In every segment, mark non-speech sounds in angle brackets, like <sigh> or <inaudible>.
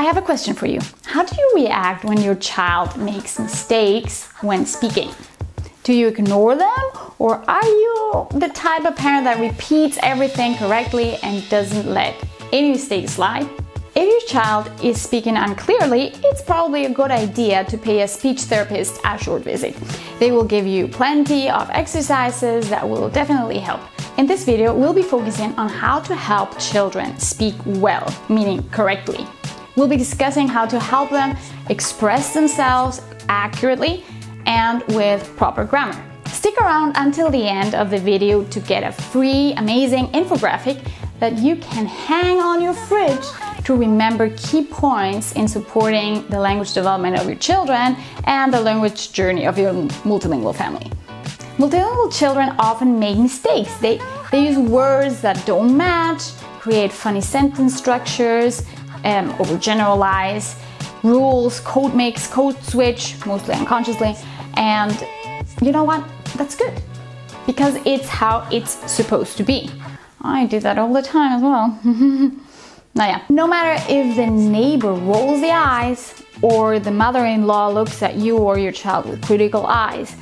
I have a question for you. How do you react when your child makes mistakes when speaking? Do you ignore them or are you the type of parent that repeats everything correctly and doesn't let any mistakes slide? If your child is speaking unclearly, it's probably a good idea to pay a speech therapist a short visit. They will give you plenty of exercises that will definitely help. In this video, we'll be focusing on how to help children speak well, meaning correctly. We'll be discussing how to help them express themselves accurately and with proper grammar. Stick around until the end of the video to get a free, amazing infographic that you can hang on your fridge to remember key points in supporting the language development of your children and the language journey of your multilingual family. Multilingual children often make mistakes. They, they use words that don't match, create funny sentence structures, um, overgeneralize, rules, code mix, code switch, mostly unconsciously, and you know what? That's good because it's how it's supposed to be. I do that all the time as well. <laughs> now, yeah, no matter if the neighbor rolls the eyes or the mother in law looks at you or your child with critical eyes,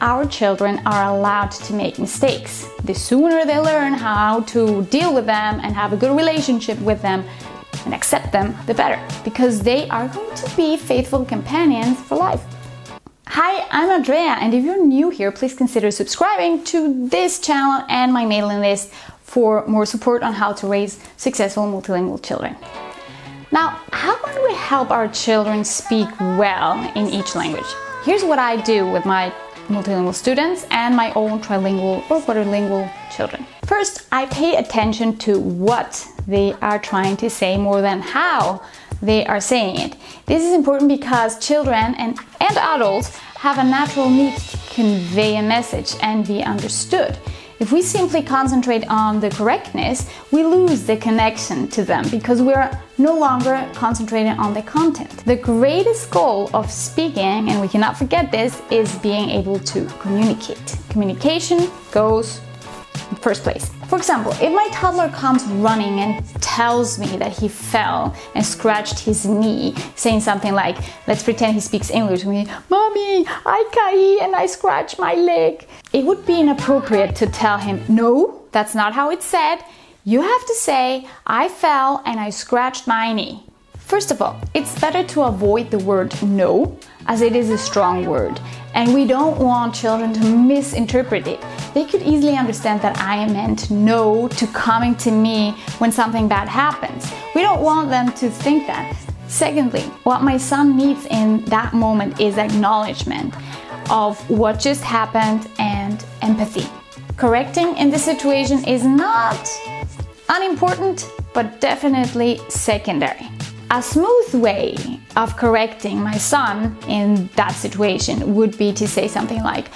our children are allowed to make mistakes. The sooner they learn how to deal with them and have a good relationship with them and accept them, the better, because they are going to be faithful companions for life. Hi, I'm Andrea, and if you're new here, please consider subscribing to this channel and my mailing list for more support on how to raise successful multilingual children. Now, how can we help our children speak well in each language? Here's what I do with my multilingual students and my own trilingual or quadrilingual children. First, I pay attention to what they are trying to say more than how they are saying it. This is important because children and, and adults have a natural need to convey a message and be understood. If we simply concentrate on the correctness, we lose the connection to them because we're no longer concentrating on the content. The greatest goal of speaking, and we cannot forget this, is being able to communicate. Communication goes first place. For example, if my toddler comes running and tells me that he fell and scratched his knee, saying something like, let's pretend he speaks English to me, Mommy, I caí and I scratched my leg. It would be inappropriate to tell him, no, that's not how it's said. You have to say, I fell and I scratched my knee. First of all, it's better to avoid the word no, as it is a strong word, and we don't want children to misinterpret it. They could easily understand that I meant no to coming to me when something bad happens. We don't want them to think that. Secondly, what my son needs in that moment is acknowledgement of what just happened and empathy. Correcting in this situation is not unimportant, but definitely secondary. A smooth way of correcting my son in that situation would be to say something like,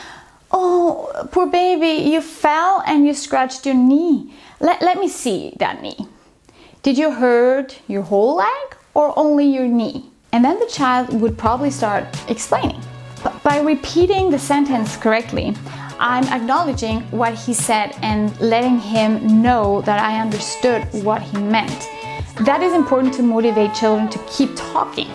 Oh, poor baby, you fell and you scratched your knee. Let, let me see that knee. Did you hurt your whole leg or only your knee? And then the child would probably start explaining. But by repeating the sentence correctly, I'm acknowledging what he said and letting him know that I understood what he meant. That is important to motivate children to keep talking.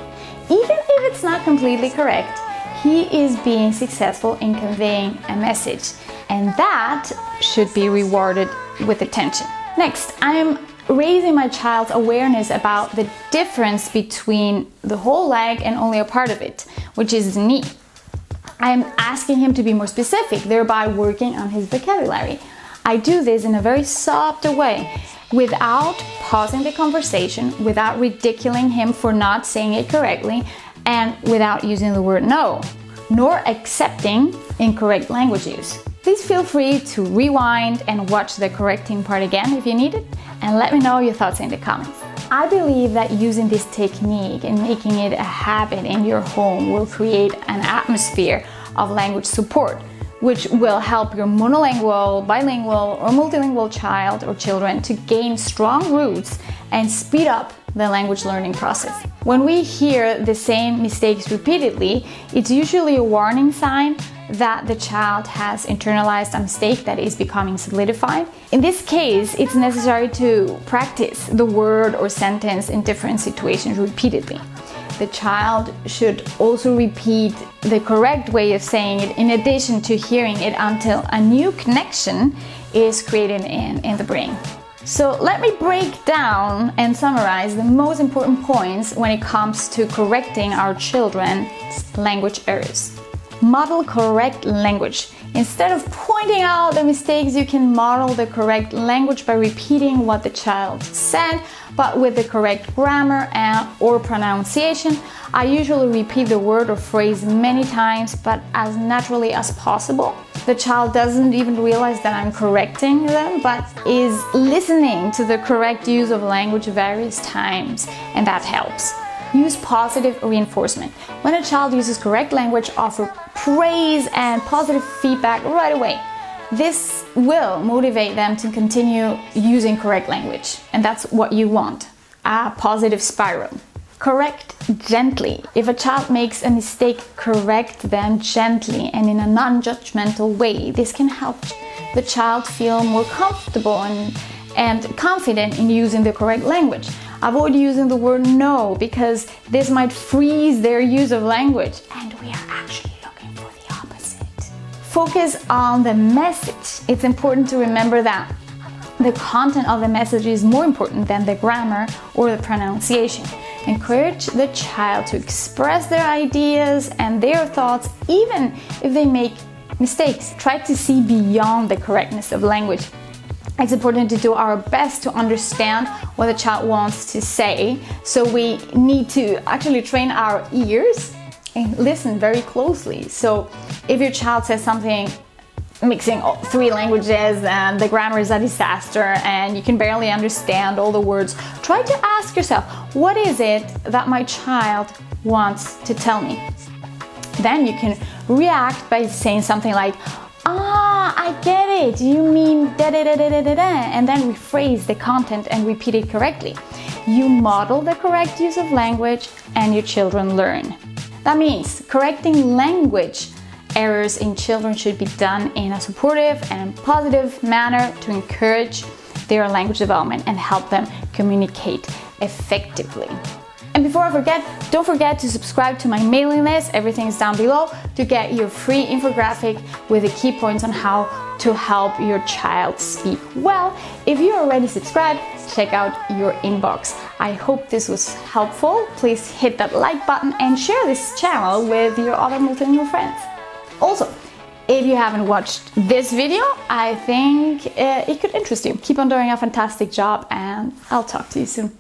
Even if it's not completely correct, he is being successful in conveying a message, and that should be rewarded with attention. Next, I am raising my child's awareness about the difference between the whole leg and only a part of it, which is the knee. I am asking him to be more specific, thereby working on his vocabulary. I do this in a very soft way without pausing the conversation, without ridiculing him for not saying it correctly, and without using the word no, nor accepting incorrect language use. Please feel free to rewind and watch the correcting part again if you need it, and let me know your thoughts in the comments. I believe that using this technique and making it a habit in your home will create an atmosphere of language support which will help your monolingual, bilingual, or multilingual child or children to gain strong roots and speed up the language learning process. When we hear the same mistakes repeatedly, it's usually a warning sign that the child has internalized a mistake that is becoming solidified. In this case, it's necessary to practice the word or sentence in different situations repeatedly. The child should also repeat the correct way of saying it in addition to hearing it until a new connection is created in, in the brain. So let me break down and summarize the most important points when it comes to correcting our children's language errors. Model correct language. Instead of pointing out the mistakes, you can model the correct language by repeating what the child said, but with the correct grammar and or pronunciation. I usually repeat the word or phrase many times, but as naturally as possible the child doesn't even realize that I'm correcting them, but is listening to the correct use of language various times, and that helps. Use positive reinforcement. When a child uses correct language, offer praise and positive feedback right away. This will motivate them to continue using correct language, and that's what you want a positive spiral. Correct gently. If a child makes a mistake, correct them gently and in a non judgmental way. This can help the child feel more comfortable and, and confident in using the correct language. Avoid using the word no because this might freeze their use of language. And we are actually looking for the opposite. Focus on the message. It's important to remember that the content of the message is more important than the grammar or the pronunciation. Encourage the child to express their ideas and their thoughts, even if they make mistakes. Try to see beyond the correctness of language. It's important to do our best to understand what the child wants to say. So we need to actually train our ears and listen very closely. So if your child says something mixing three languages and the grammar is a disaster and you can barely understand all the words, try to ask yourself, what is it that my child wants to tell me? Then you can react by saying something like, Ah, I get it. You mean da da da da da da and then rephrase the content and repeat it correctly. You model the correct use of language, and your children learn. That means correcting language errors in children should be done in a supportive and positive manner to encourage their language development and help them communicate effectively. And before I forget, don't forget to subscribe to my mailing list. Everything is down below to get your free infographic with the key points on how to help your child speak well. If you're already subscribed, check out your inbox. I hope this was helpful. Please hit that like button and share this channel with your other multilingual friends. Also, if you haven't watched this video, I think uh, it could interest you. Keep on doing a fantastic job and I'll talk to you soon.